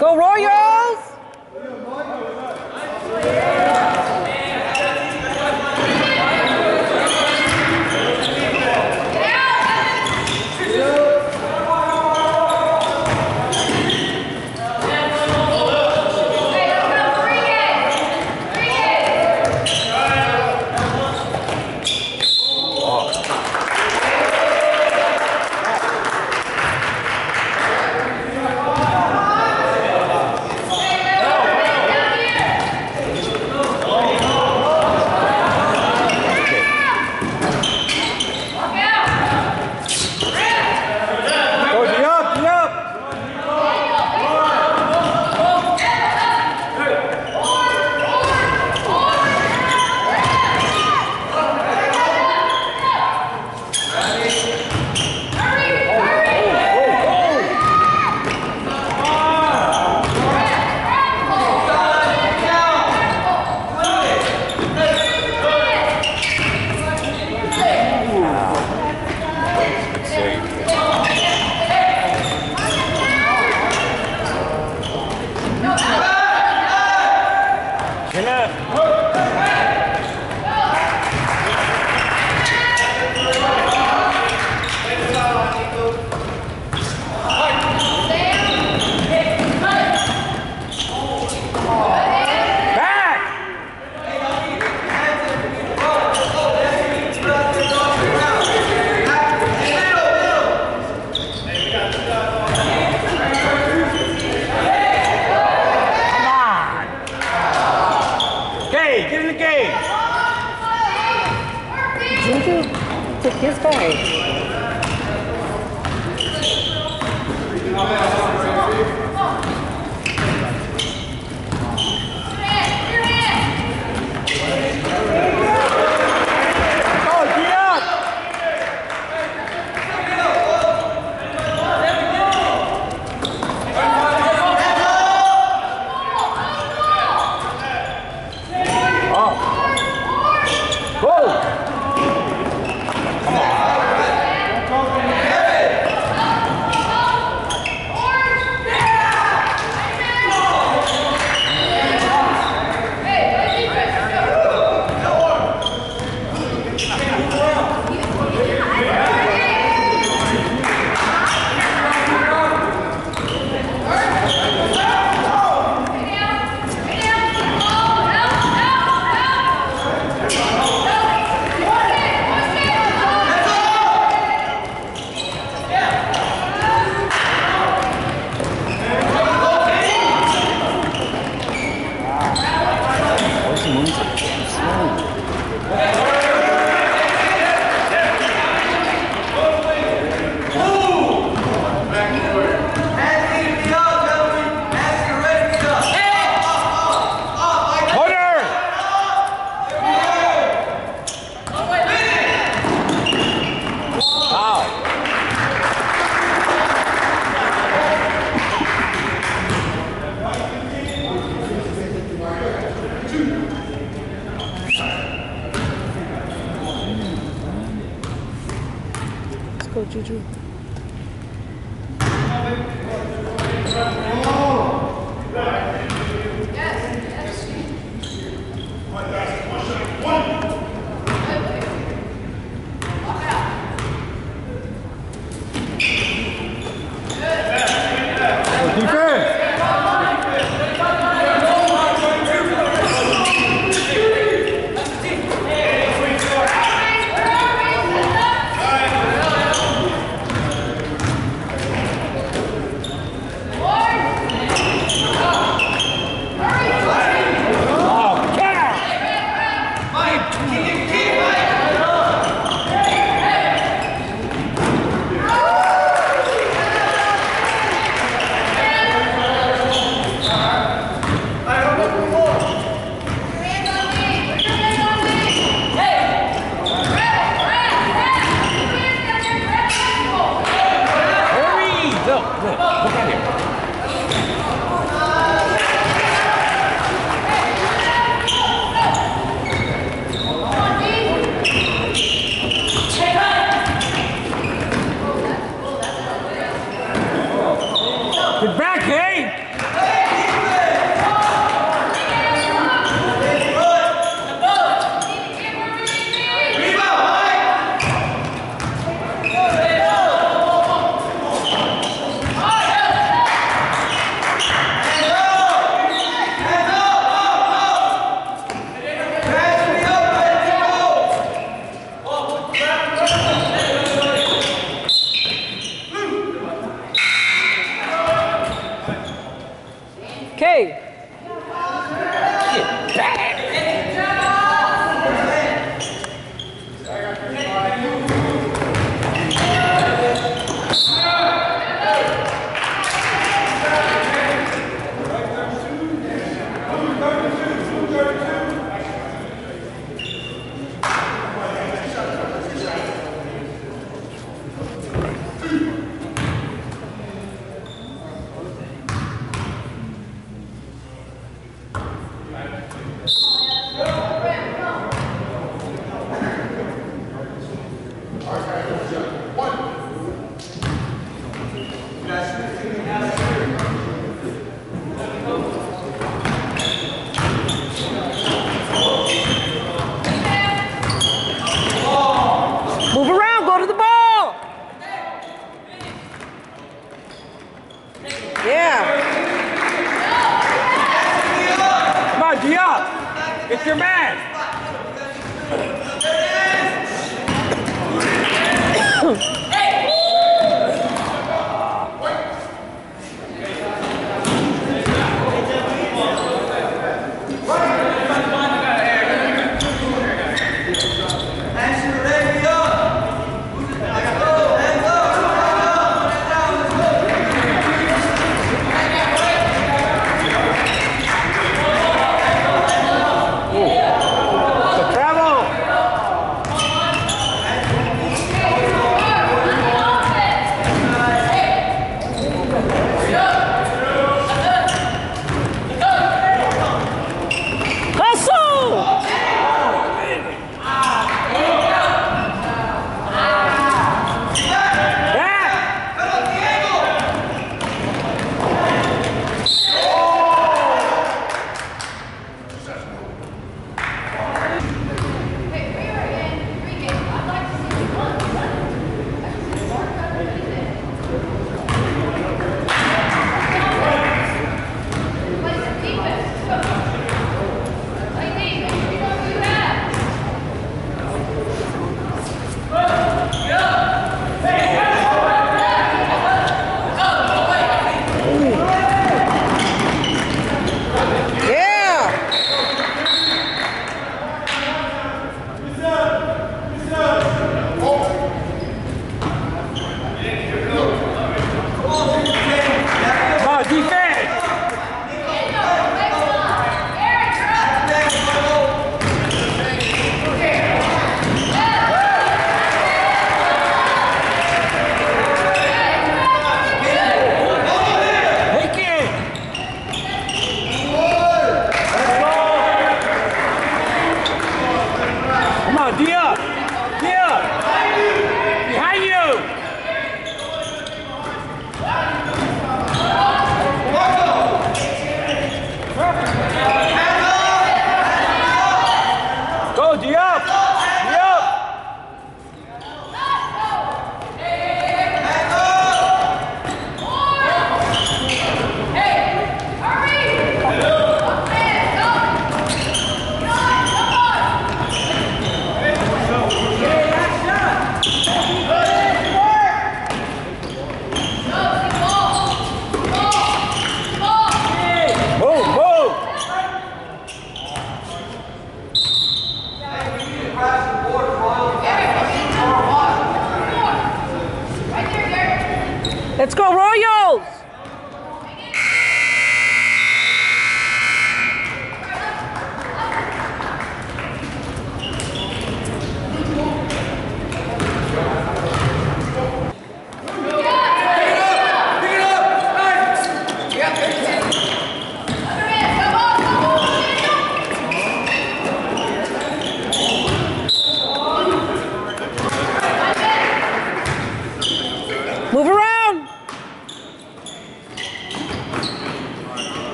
go Royals!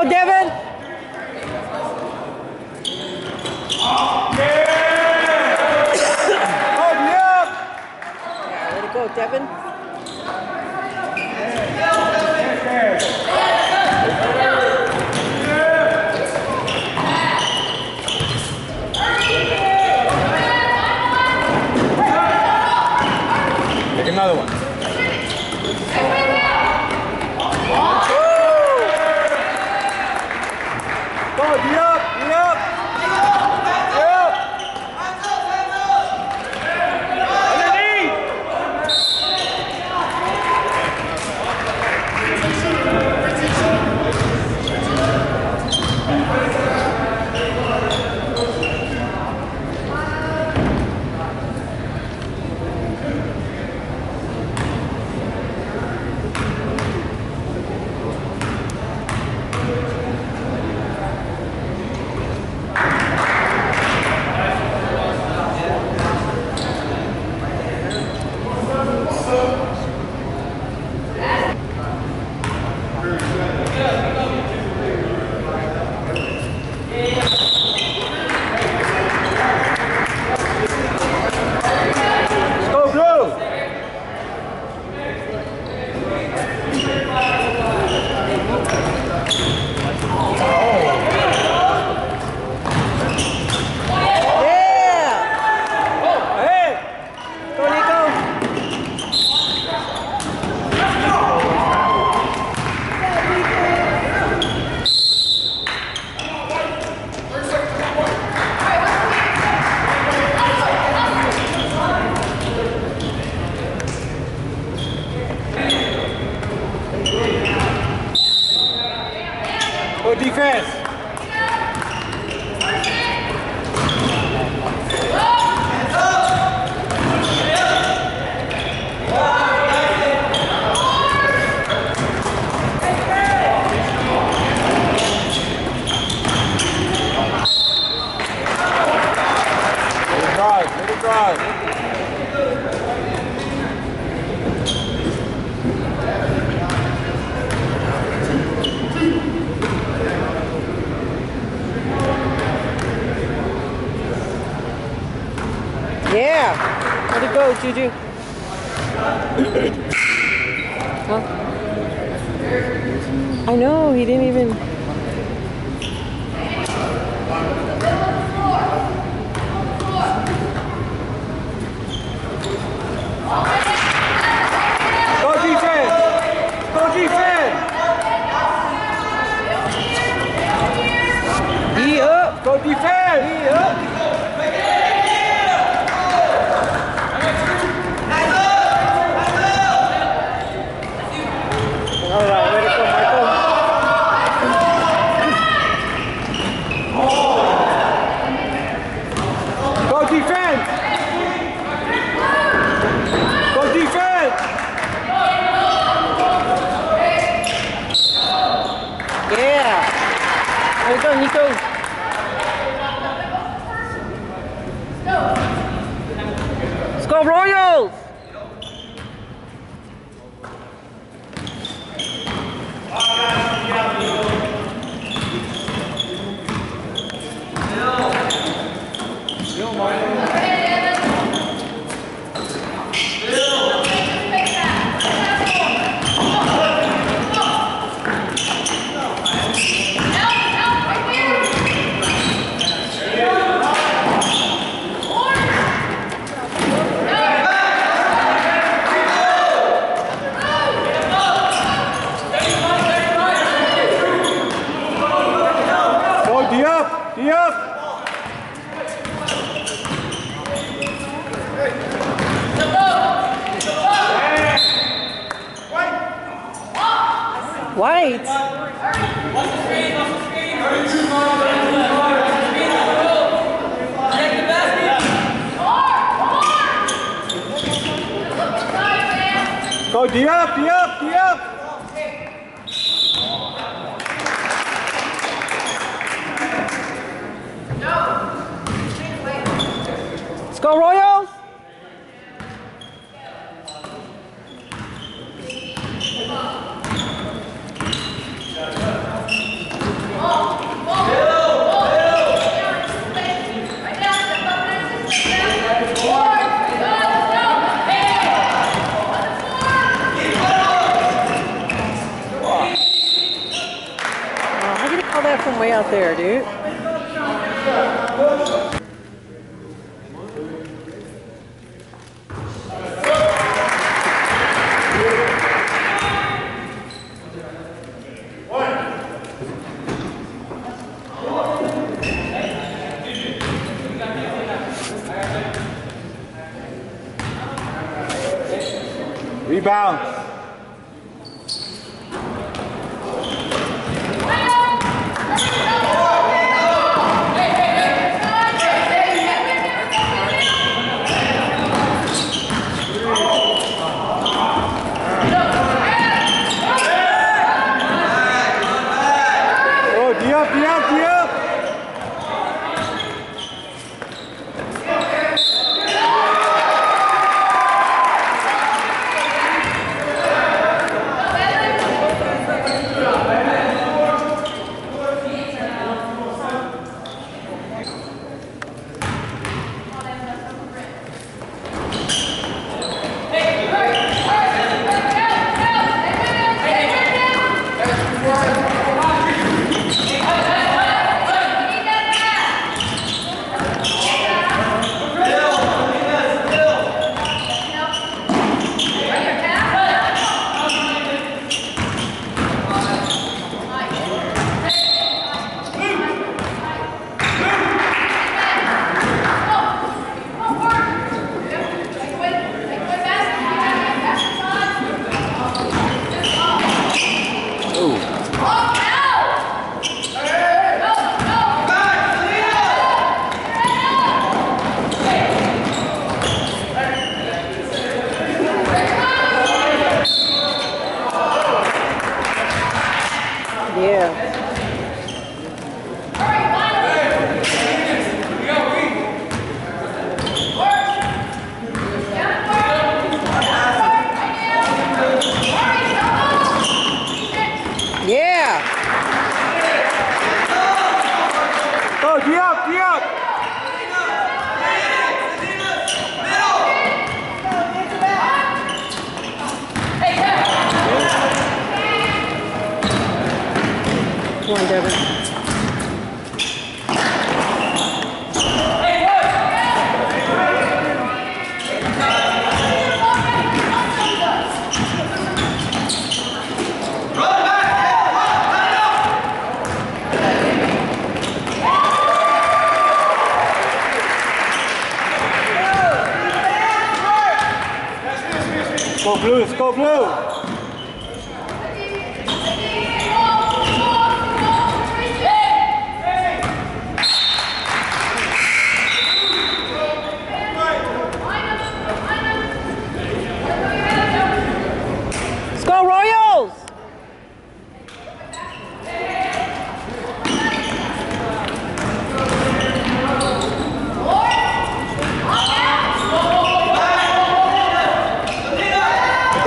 go, Oh, yeah. Hold me. Yeah, way to go, Devin. White. Go D up, D up, D up. Let's go, Royals. Way out there, dude? Rebound. Come on, Devin. Go blue, let's go blue. Let's go, Royals. The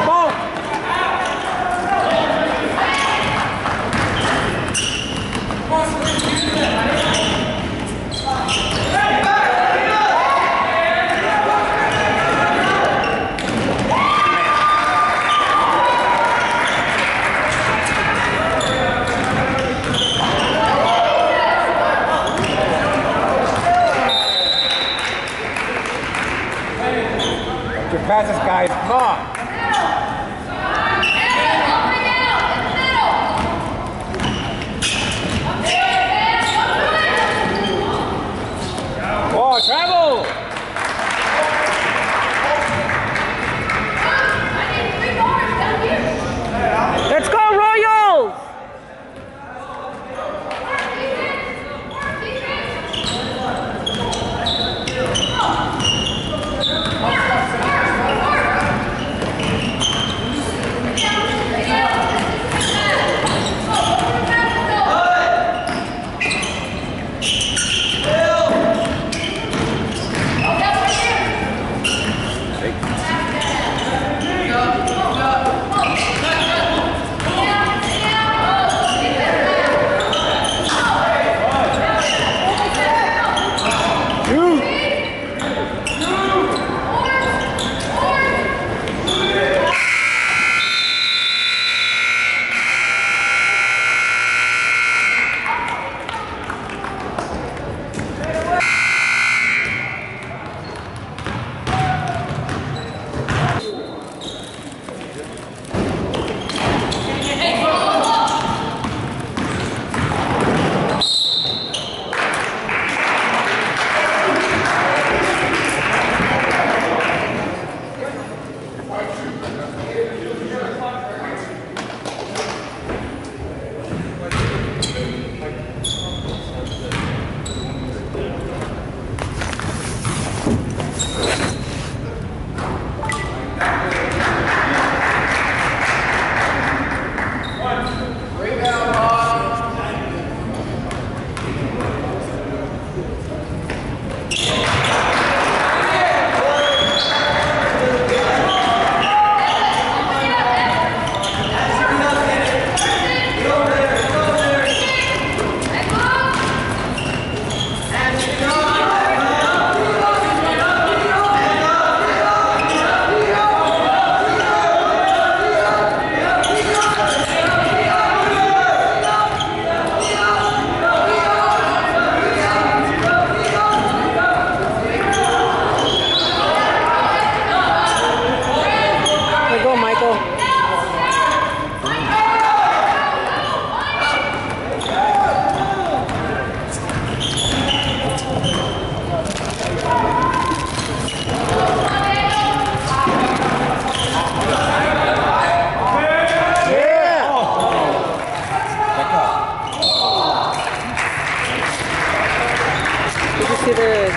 ball. Passes, guys. Come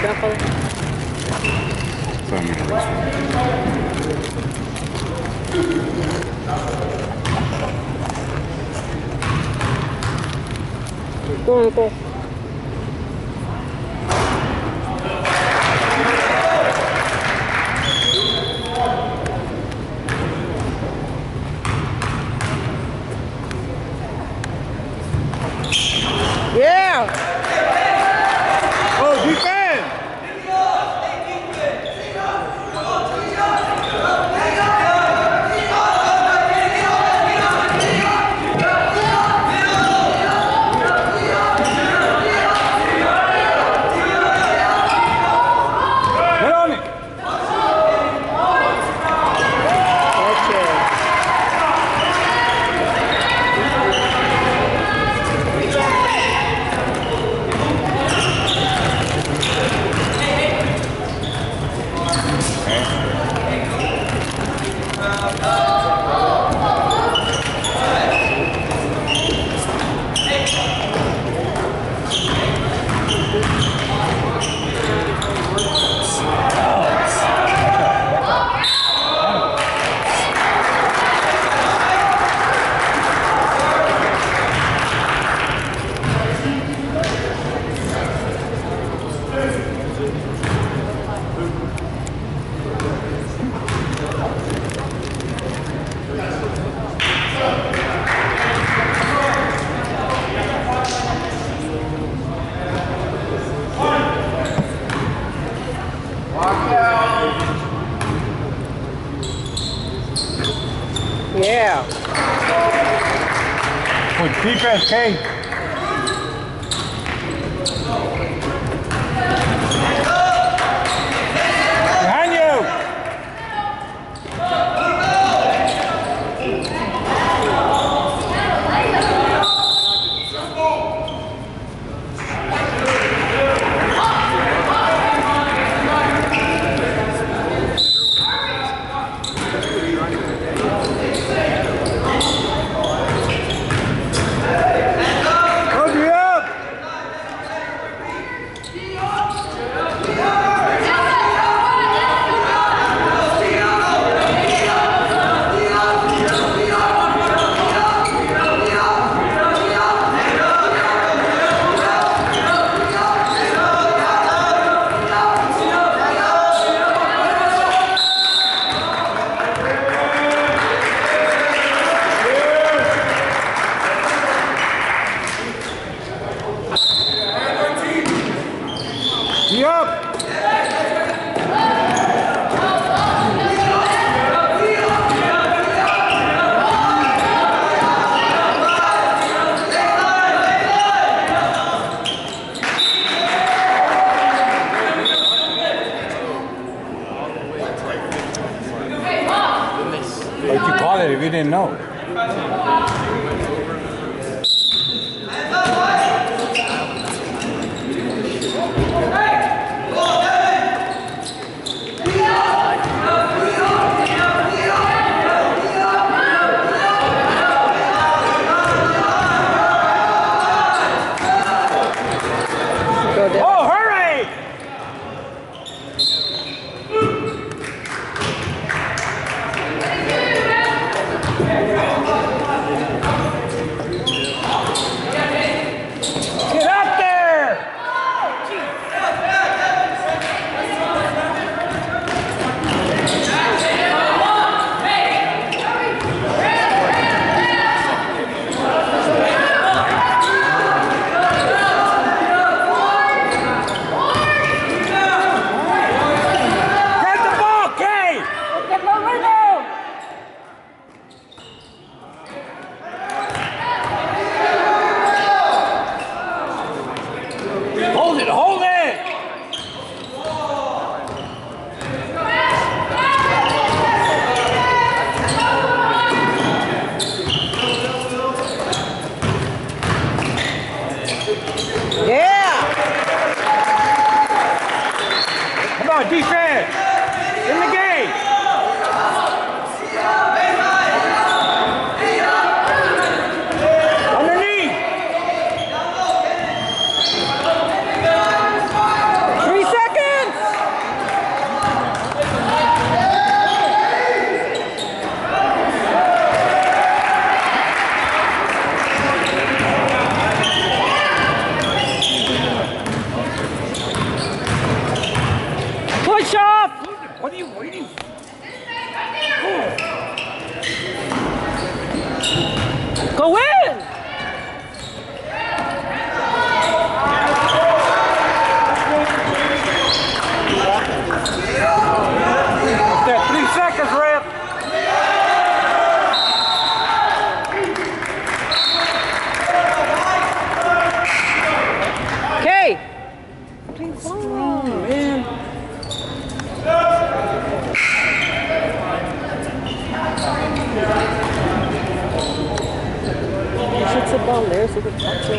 Sorry, I'm gonna raise one. Go, Uncle. Good 是个长征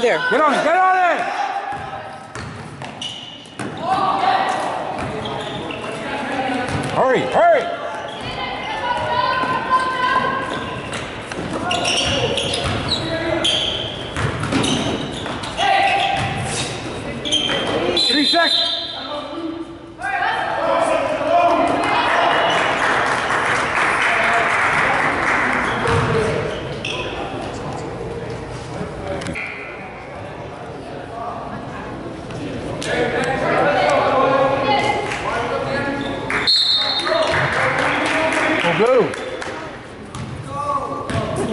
be there. Get on, get on.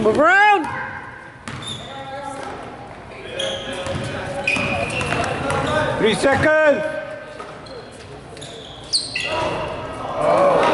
Move around. Three seconds. Oh.